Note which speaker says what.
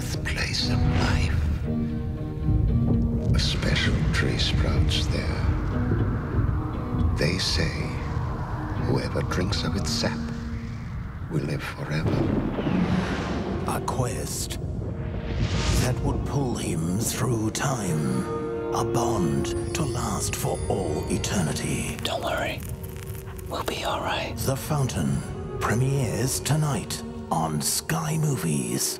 Speaker 1: birthplace of life. A special tree sprouts there. They say whoever drinks of its sap will live forever.
Speaker 2: A quest that would pull him through time. A bond to last for all eternity.
Speaker 3: Don't worry. We'll be all right.
Speaker 2: The Fountain premieres tonight on Sky Movies.